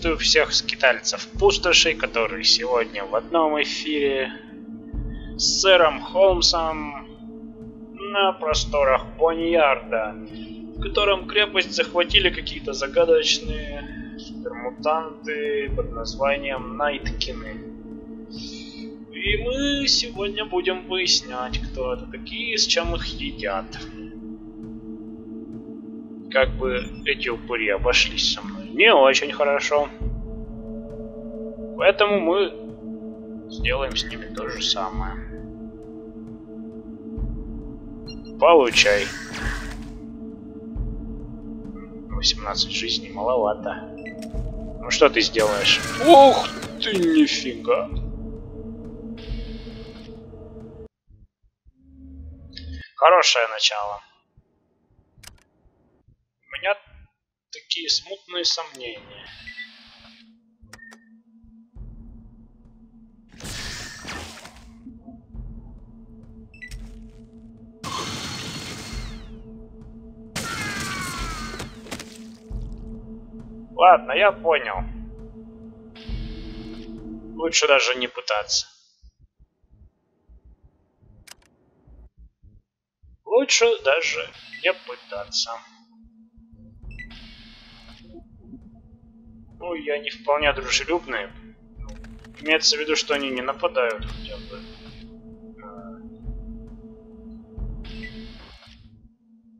Приветствую всех скитальцев пустошей, которые сегодня в одном эфире с сэром Холмсом на просторах Боньярда, в котором крепость захватили какие-то загадочные супермутанты под названием Найткины. И мы сегодня будем выяснять, кто это такие и с чем их едят. Как бы эти упыри обошлись со мной не очень хорошо. Поэтому мы сделаем с ними то же самое. Получай. 18 жизней маловато. Ну что ты сделаешь? Ух ты, нифига. Хорошее начало. У меня такие смутные сомнения. Ладно, я понял. Лучше даже не пытаться. Лучше даже не пытаться. Ну, я не вполне дружелюбные. Имеется в виду, что они не нападают хотя бы.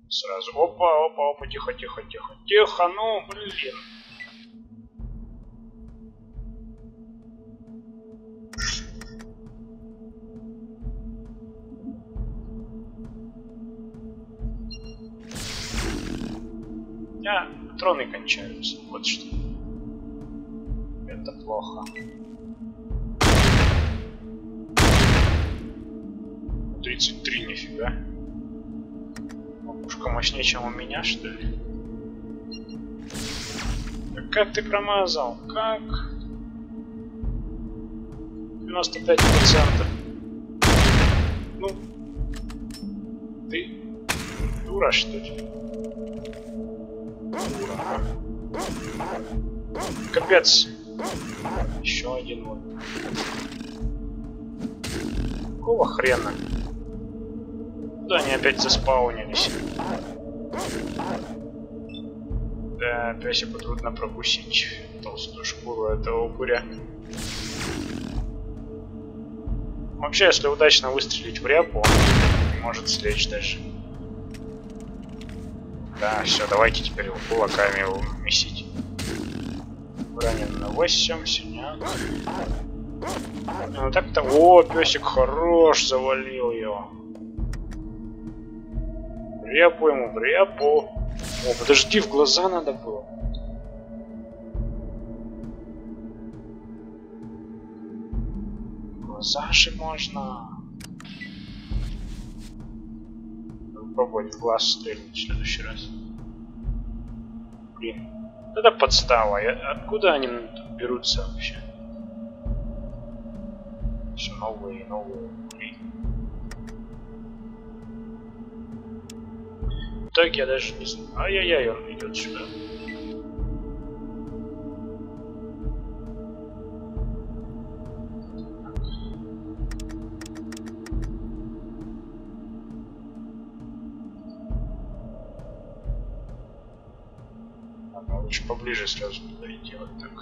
Сразу. Опа, опа, опа, тихо, тихо, тихо. Тихо, ну, блин. А, патроны кончаются. Вот что. Это плохо. Тридцать три, нифига. Пушка мощнее, чем у меня, что ли? Так как ты промазал? Как? 95 процентов. Ну, ты дура, что ли? Капец. Еще один вот. Какого хрена? Да, они опять заспаунились. Да, песику трудно прокусить толстую шкуру этого упыря. Вообще, если удачно выстрелить в репу, он может слечь даже. Да, все, давайте теперь его кулаками его месить. Ранен на 8, синяк. Ну так-то... О, песик хорош, завалил его. Репу ему, репу. О, подожди, в глаза надо было. В глаза же можно. Попробовать в глаз стрельнуть в следующий раз. Блин. Это подстава. Откуда они берутся вообще? Все новые, новые. Блин. В итоге я даже не знаю. Ай-яй-яй, он идет сюда. Лучше поближе сразу туда идти вот так.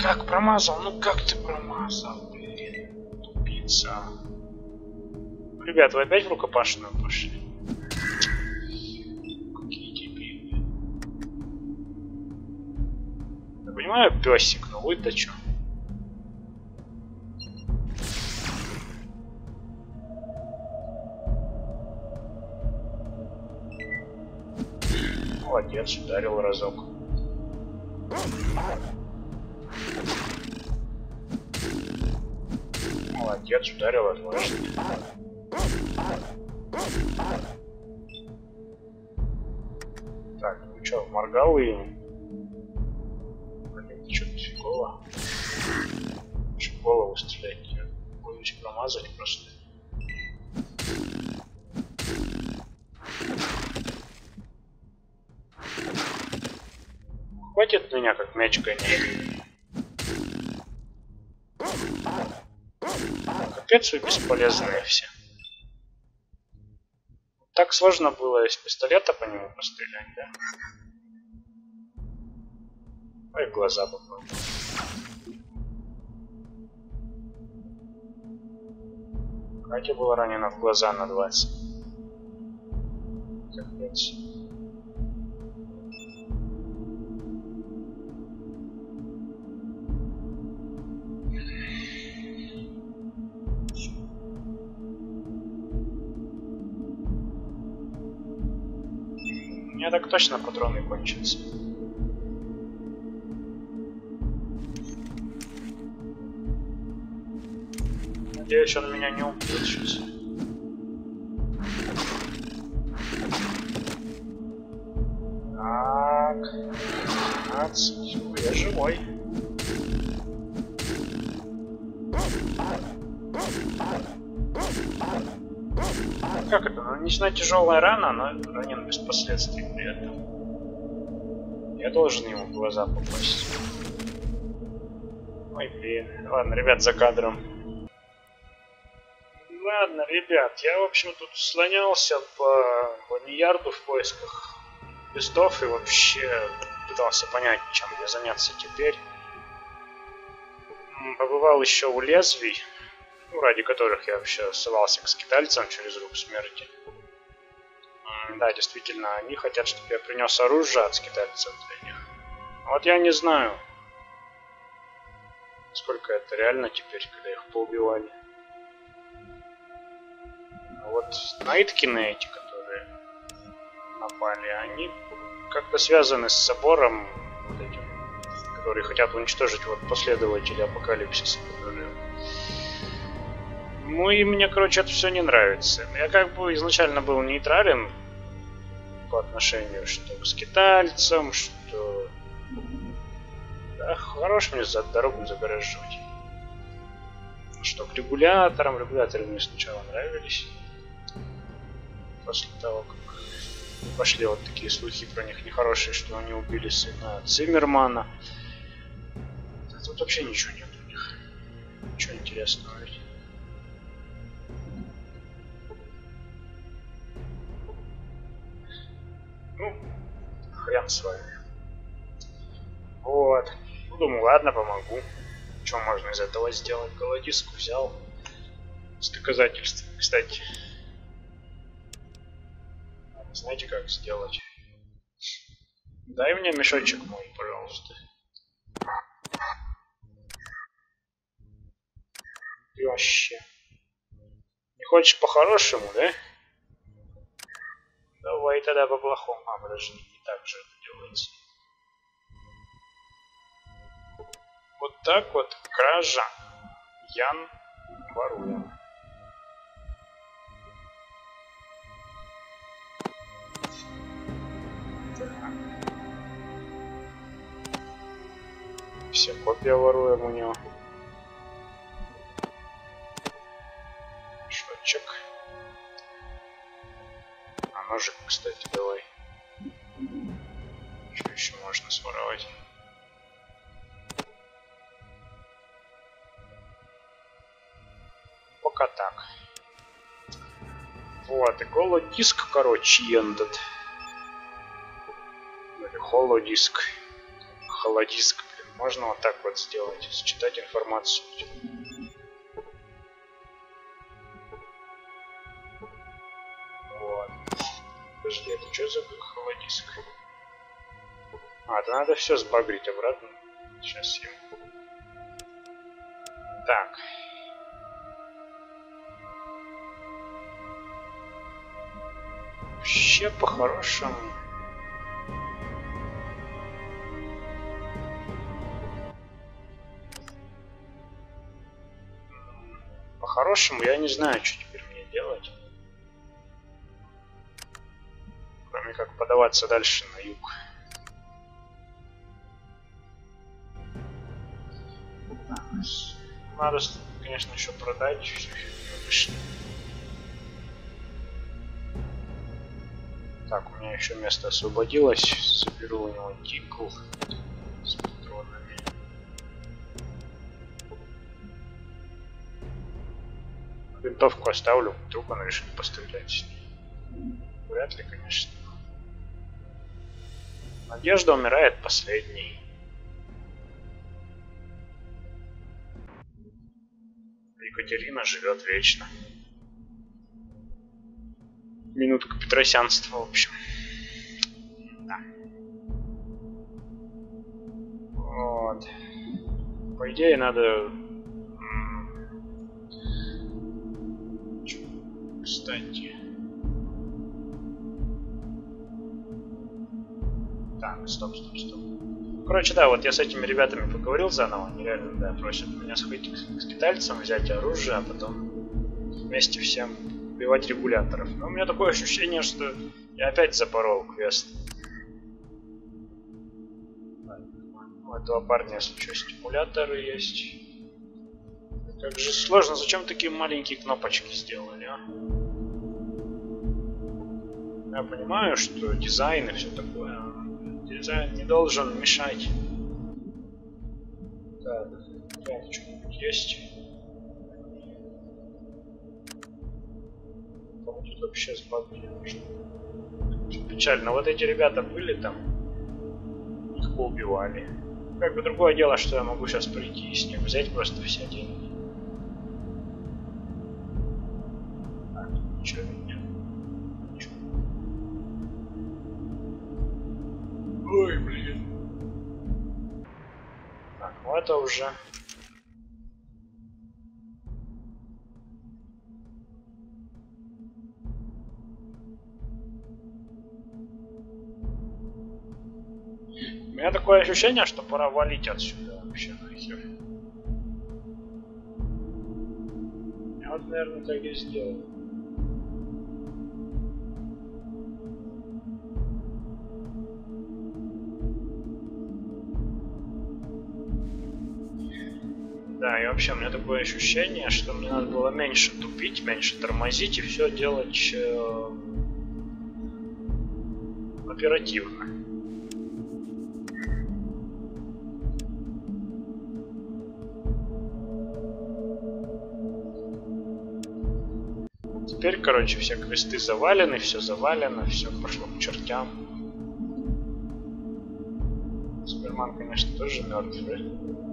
Как промазал? Ну как ты промазал, блин? Тупица. Ребят, вы опять в рукопашную пошли? Песик, но вы-то чё? Молодец, ударил разок. Молодец, ударил отлично. Так, ну чё, моргал и... Еще в голову стрелять. Боюсь промазать просто. Хватит меня как мяч гонять. Капец вы бесполезные все. Так сложно было из пистолета по нему пострелять, да? Ой, глаза попал. Катя была ранена в глаза на 20. Капец. У меня так точно патроны кончатся. Надеюсь, он меня не убьет сейчас. Так. 15. Я живой. Как это? Нанесена тяжелая рана, но ранен без последствий при этом. Я должен ему в глаза попасть. Ой, блин. Ладно, ребят, за кадром. Ладно, ребят, я, в общем, тут слонялся по Боньярду в поисках листов и вообще пытался понять, чем мне заняться теперь. Побывал еще у лезвий, ну, ради которых я вообще ссылался к скитальцам через рук смерти. Да, действительно, они хотят, чтобы я принес оружие от скитальцев для них. Вот я не знаю, сколько это реально теперь, когда их поубивали. Вот Найткины эти, которые напали, они как-то связаны с собором, вот этим, которые хотят уничтожить вот последователи апокалипсиса, которые... Ну и мне, короче, это все не нравится. Я как бы изначально был нейтрален по отношению что к скитальцам, что... Да, хорош мне за дорогу загораживать. Что к регуляторам, регуляторы мне сначала нравились после того, как пошли вот такие слухи про них нехорошие, что они убили сына Циммермана. Тут вообще ничего нет у них. Ничего интересного ведь. Ну, хрен с вами. Вот. Ну, думаю, ладно, помогу. Что можно из этого сделать? Голодиску взял. С доказательствами, кстати. Знаете, как сделать? Дай мне мешочек мой, пожалуйста. И вообще. Не хочешь по-хорошему, да? Давай тогда по-плохому. А, подожди, не так же это делается. Вот так вот кража. Ян воруем. Все копия воруем у него. Шотчик. А ножик, кстати, давай. Что еще можно своровать? Пока так. Вот, и голодиск, короче, ендет. Или холодиск. Холодиск. Можно вот так вот сделать, считать информацию. Вот. Подожди, это что за холодиск? А, да надо все сбагрить обратно. Сейчас я. Так. Вообще по-хорошему. По-хорошему, я не знаю, что теперь мне делать. Кроме как подаваться дальше на юг. Надо, конечно, еще продать все лишнее. Так, у меня еще место освободилось. Соберу у него тикл Винтовку оставлю, вдруг он решит пострелять. Вряд ли, конечно. Надежда умирает последней. Екатерина живет вечно. Минутка петросянства, в общем. Да. Вот. По идее, надо... Кстати... Так, стоп, стоп, стоп. Короче, да, вот я с этими ребятами поговорил заново. Они реально, да, просят меня сходить к скитальцам, взять оружие, а потом вместе всем убивать регуляторов. Но у меня такое ощущение, что я опять запорол квест. У этого парня, если что, стимуляторы есть. Как же сложно, зачем такие маленькие кнопочки сделали, а? Я понимаю, что дизайн и все такое, дизайн не должен мешать. Так, так что-нибудь есть? Тут вообще сбагли Печально. Вот эти ребята были там, их поубивали. Как бы другое дело, что я могу сейчас прийти и с них взять просто все деньги. Так, ничего Ой, блин. Так, ну это уже У меня такое ощущение, что пора валить отсюда вообще нахер. Я вот, наверное, так и сделаю. Вообще у меня такое ощущение, что мне надо было меньше тупить, меньше тормозить и все делать э, оперативно. Теперь, короче, все квесты завалены, все завалено, все пошло к чертям. Суперман, конечно, тоже мертвый.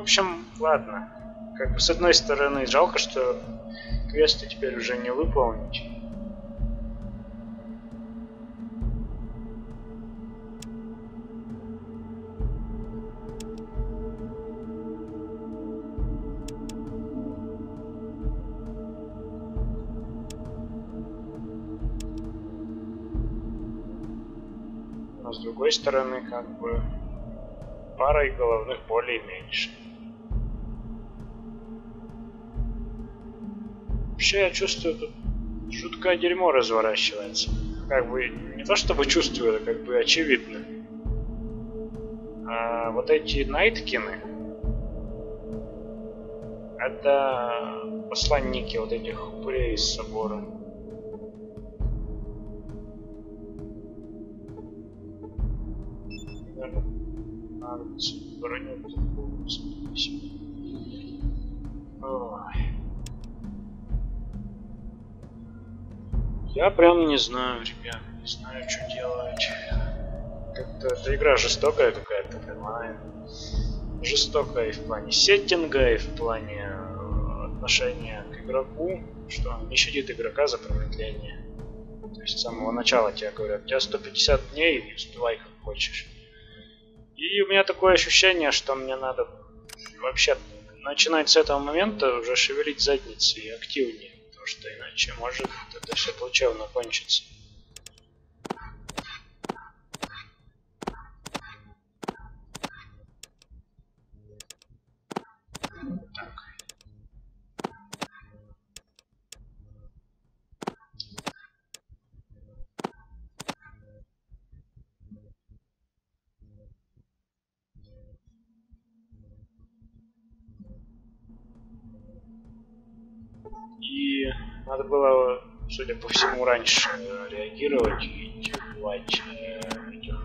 Общем, ладно. Как бы с одной стороны жалко, что квесты теперь уже не выполнить. другой стороны, как бы парой головных болей меньше. Вообще я чувствую, тут жуткое дерьмо разворачивается. Как бы не то чтобы чувствую, это как бы очевидно. А вот эти найткины, это посланники вот этих упырей из собора. броню Я прям не знаю, ребят, не знаю, что делать. Как-то эта игра жестокая какая-то, понимаю. Жестокая и в плане сеттинга, и в плане э, отношения к игроку, что он не щадит игрока за промедление. То есть с самого начала тебе говорят, у тебя 150 дней, и успевай как хочешь. И у меня такое ощущение, что мне надо вообще начинать с этого момента уже шевелить задницей активнее, потому что иначе может это все плачевно кончится. Было, судя по всему, раньше реагировать и убивать э, этих.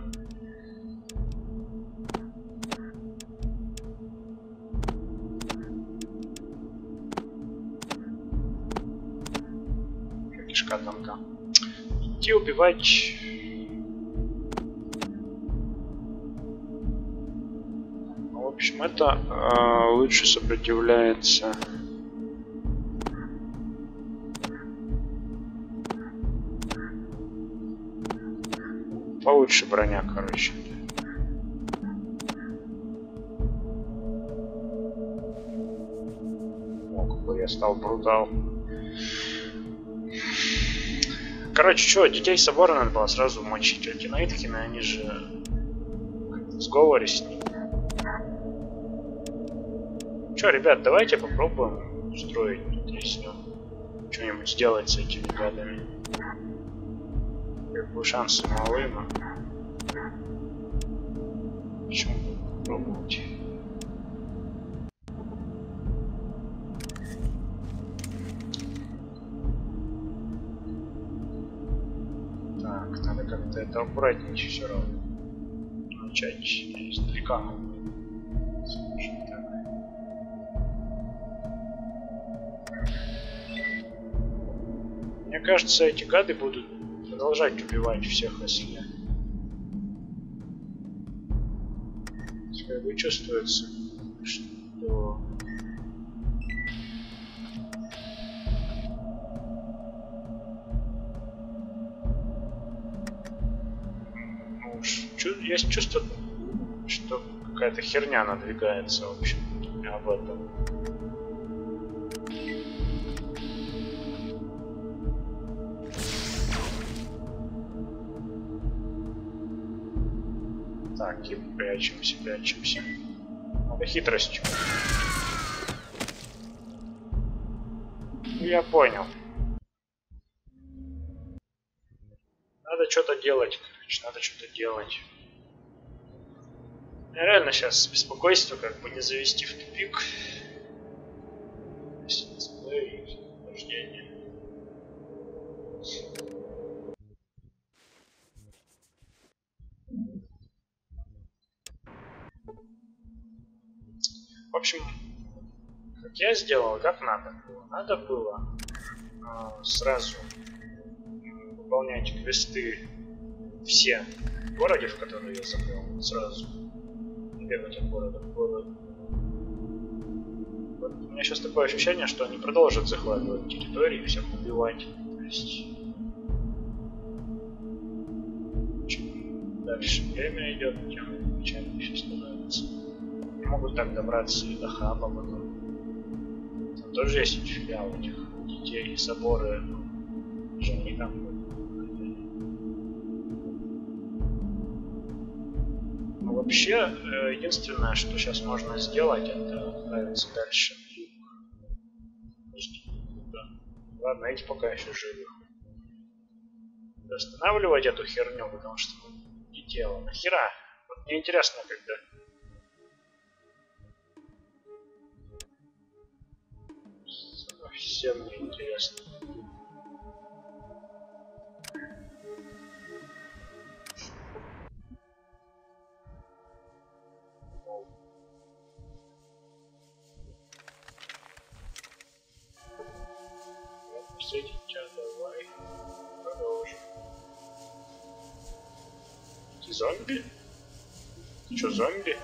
Кишка танка. Идти убивать. Ну, в общем, это э, лучше сопротивляется Получше броня, короче. О, какой я стал брутал. Короче, что, детей собора надо было сразу мочить. Эти Найткины, они же в сговоре с ним. Че, ребят, давайте попробуем устроить тресню. Что-нибудь сделать с этими гадами как бы шансы малые, но почему пробовать? Так, надо как-то это аккуратнее все равно. Начать издалека. Мне кажется, эти гады будут продолжать убивать всех, если... Как бы чувствуется, что... Ну, есть чувство, что какая-то херня надвигается, в общем, об этом. И прячемся, прячемся. Надо хитрость. Ну, я понял. Надо что-то делать, короче, надо что-то делать. Я реально сейчас беспокойство как бы не завести в тупик. Общем, как я сделал, как надо было. Надо было э, сразу выполнять квесты все в городе, в который я закрыл, сразу. Бегать от города к городу. Вот у меня сейчас такое ощущение, что они продолжат захватывать территории, всех убивать. То есть... Чем дальше время идет, тем печально все становится могут так добраться до хаба потом. Там тоже есть филиал этих детей и соборы. Же они там ну, вообще, э, единственное, что сейчас можно сделать, это отправиться дальше в юг. Ладно, эти пока еще живы. Останавливать эту херню, потому что не дело. Нахера? Вот мне интересно, когда совсем не интересно. Сейчас давай продолжим. Ты зомби? Ты что, зомби?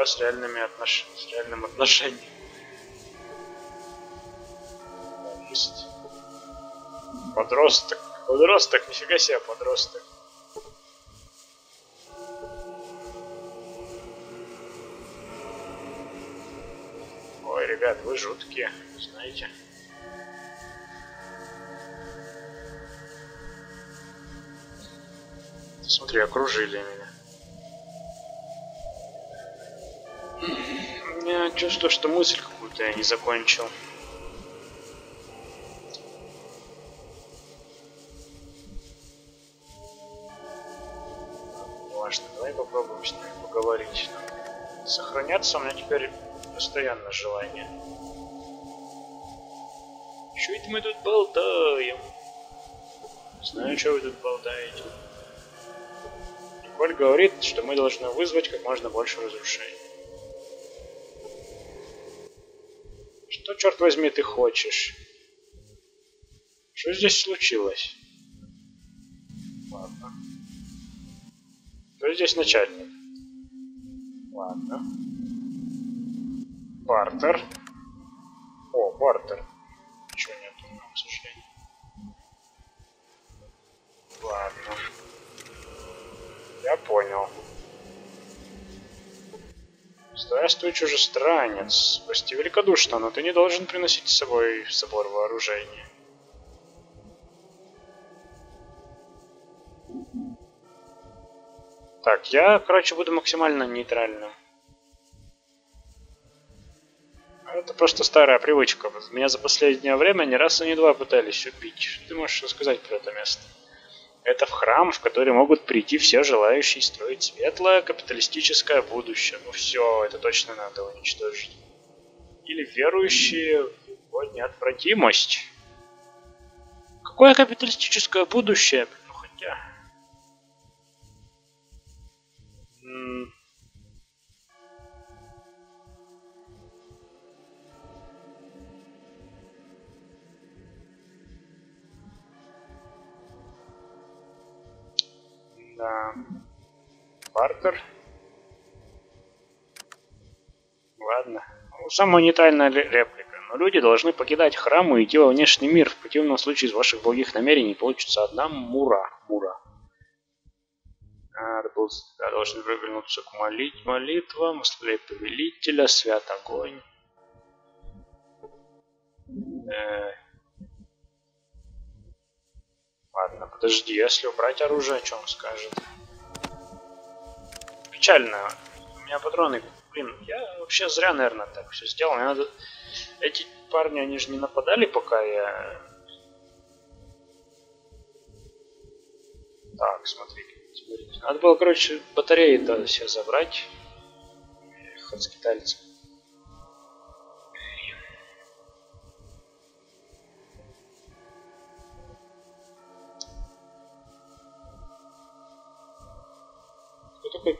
Дитя с реальными отнош... с реальным отношением. Есть. Подросток. Подросток, нифига себе подросток. Ой, ребят, вы жуткие, знаете. Смотри, окружили меня. Меня чувство, что мысль какую-то я не закончил. Важно, давай попробуем с ними поговорить. Сохраняться у меня теперь постоянно желание. Что это мы тут болтаем? Знаю, что вы тут болтаете. Николь говорит, что мы должны вызвать как можно больше разрушений. Что, черт возьми, ты хочешь? Что здесь случилось? Ладно. Кто здесь начальник? Ладно. Бартер. О, бартер. Ничего нет у него, к сожалению. Ладно. Я понял. Здравствуй, чужестранец. Прости великодушно, но ты не должен приносить с собой в собор вооружение. Так, я, короче, буду максимально нейтральным. Это просто старая привычка. Меня за последнее время ни раз и не два пытались убить. Ты можешь рассказать про это место? Это в храм, в который могут прийти все желающие строить светлое капиталистическое будущее. Ну все, это точно надо уничтожить. Или верующие в его неотвратимость. Какое капиталистическое будущее? Ну хотя... Да. Бартер. Ладно. Самая нейтральная реплика. Но люди должны покидать храм и идти во внешний мир. В противном случае из ваших благих намерений получится одна мура. Мура. А, да, должен вернуться к молить, молитвам, славе повелителя, свят огонь. Э, Ладно, подожди, если убрать оружие, что он скажет? Печально. У меня патроны... Блин, я вообще зря, наверное, так все сделал. Мне надо... Эти парни, они же не нападали, пока я... Так, смотрите, смотрите. Надо было, короче, батареи-то все забрать. Их от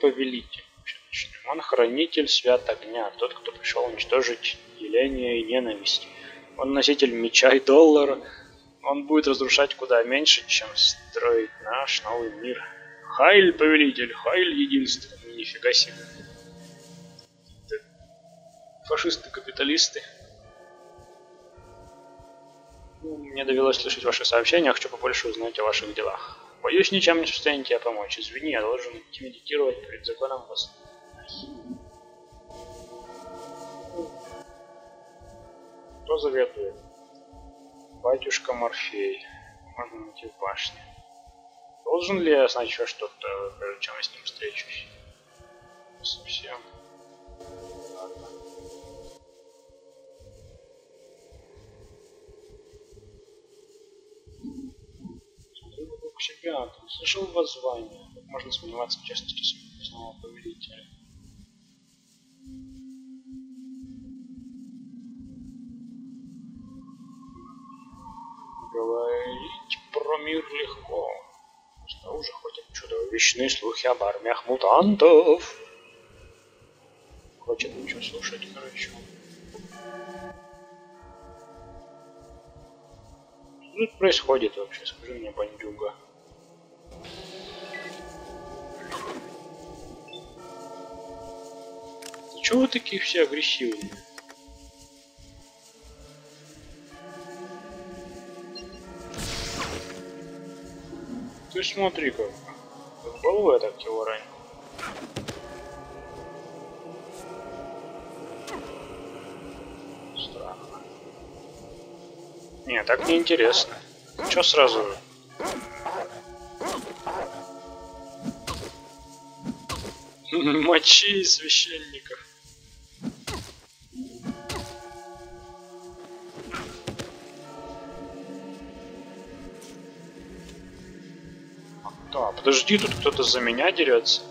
повелитель? Он хранитель свят огня, тот, кто пришел уничтожить деление и ненависть. Он носитель меча и доллара. Он будет разрушать куда меньше, чем строить наш новый мир. Хайль, повелитель, Хайль единственный, нифига себе. Фашисты-капиталисты. Ну, мне довелось слышать ваши сообщения, хочу побольше узнать о ваших делах. Боюсь, ничем не в состоянии тебе помочь. Извини, я должен идти медитировать перед законом вас. Кто заветует? Батюшка Морфей. Можно найти в башне. Должен ли я еще что-то, прежде чем я с ним встречусь? Себя, слышал воззвание, как можно сомневаться в честности своего повелителя. Говорить про мир легко. Снаружи ходят чудовищные слухи об армиях мутантов. Хочет ничего слушать, короче. Что тут происходит вообще? Скажи мне, бандюга. Чего вы такие все агрессивные? Ты смотри как. В голову я так его ранил. Странно. Не, так не интересно. Чё сразу? Мочи священников. Подожди, тут кто-то за меня дерется.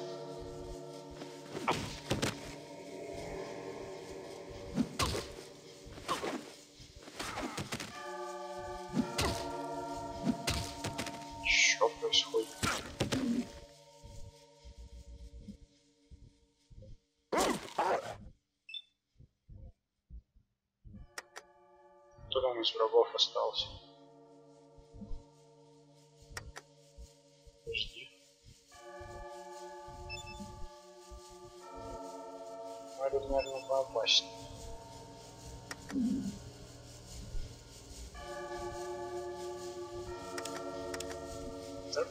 Да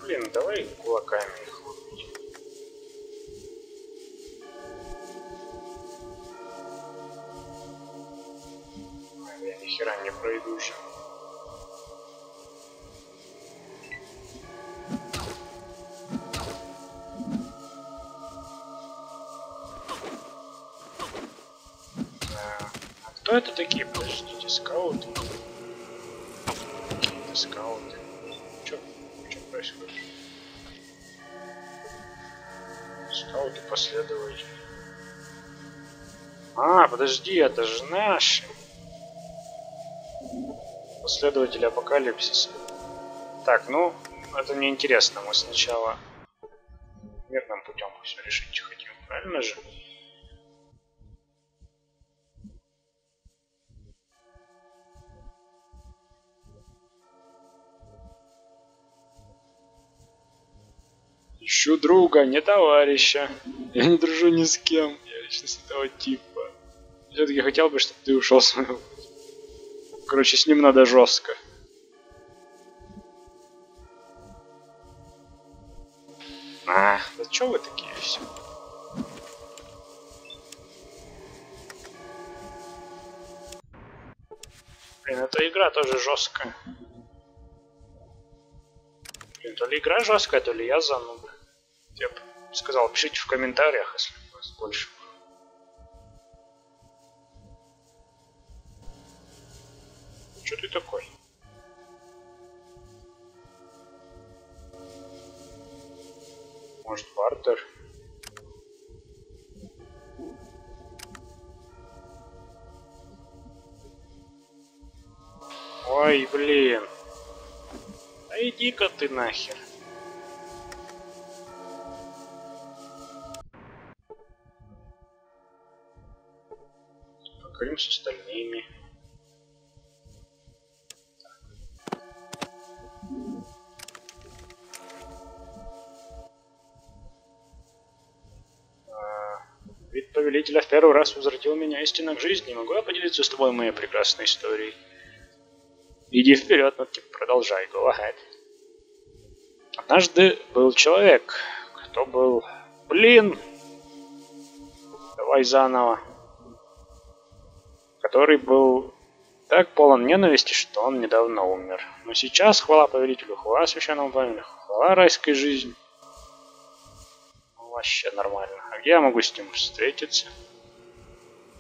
блин, давай кулаками. их подожди, это же наши. Последователи апокалипсиса. Так, ну, это мне интересно. Мы сначала мирным путем все решить хотим, правильно же? Ищу друга, не товарища. Я не дружу ни с кем. Я личность этого типа. Все-таки хотел бы, чтобы ты ушел с моего. Короче, с ним надо жестко. А, да чё вы такие все? Блин, эта игра тоже жесткая. Блин, то ли игра жесткая, то ли я зануда. Я бы сказал, пишите в комментариях, если у вас больше. Иди-ка ты нахер. Поговорим с остальными. А, Вид повелителя в первый раз возвратил меня истинно к жизни. Могу я поделиться с тобой моей прекрасной историей? Иди вперед, но ты продолжай, go ahead. Однажды был человек, кто был... Блин! Давай заново. Который был так полон ненависти, что он недавно умер. Но сейчас хвала повелителю, хвала священному пламени, хвала райской жизни. Ну, вообще нормально. А где я могу с ним встретиться?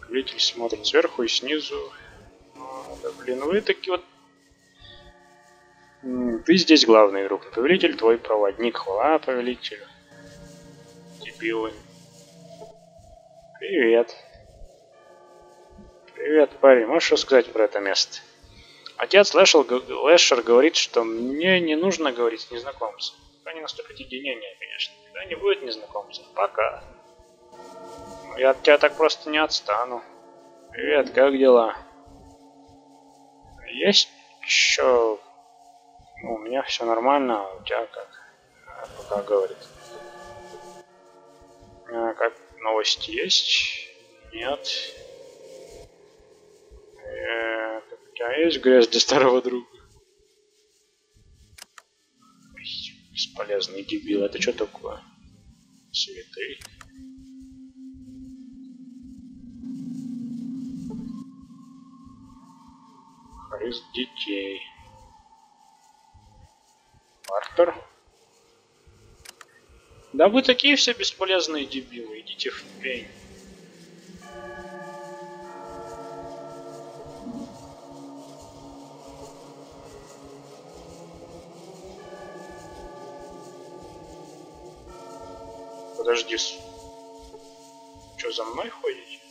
Повелитель смотрит сверху и снизу. Ну, да блин, вы такие вот ты здесь главный друг. Повелитель твой проводник. Хвала повелителю. Дебилы. Привет. Привет, парень. Можешь что сказать про это место? Отец Лэшер, Лэшер говорит, что мне не нужно говорить с незнакомцем. Пока не наступит единение, конечно. Когда не будет незнакомцев. Пока. Но я от тебя так просто не отстану. Привет, как дела? Есть еще... Ну, у меня все нормально, а у тебя как? Пока говорит. А, как новости есть? Нет. Э, у тебя есть грязь для старого друга? Бесполезный дебил. Это что такое? Цветы. Христ детей. Артер. Да вы такие все бесполезные дебилы. Идите в пень. Подожди. Что, за мной ходите?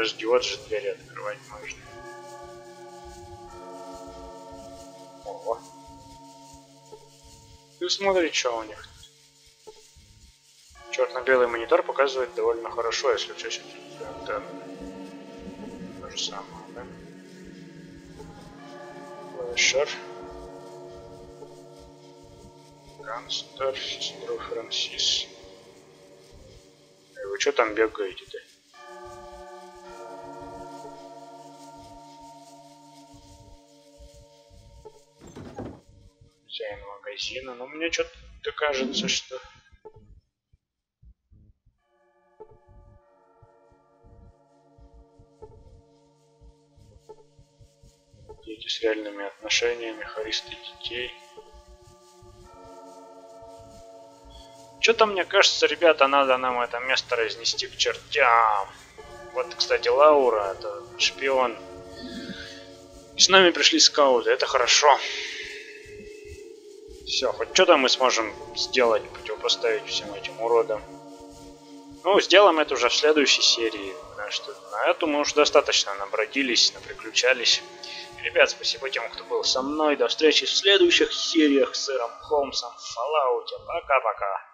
Подожди, вот же двери открывать можно. Ого. Ты смотри, что у них. Черно-белый монитор показывает довольно хорошо, если учесть это то же самое, да? Флэшер. Гангстер, сестру Франсис. Эй, вы что там бегаете-то? Магазина, но мне что-то кажется, что... Дети с реальными отношениями, хористы детей. Что-то мне кажется, ребята, надо нам это место разнести к чертям. Вот, кстати, Лаура, это шпион. с нами пришли скауты, это хорошо. Все, хоть что-то мы сможем сделать, противопоставить всем этим уродам. Ну, сделаем это уже в следующей серии. Потому что на эту мы уже достаточно набродились, наприключались. Ребят, спасибо тем, кто был со мной. До встречи в следующих сериях с сэром Холмсом в Fallout. Пока-пока.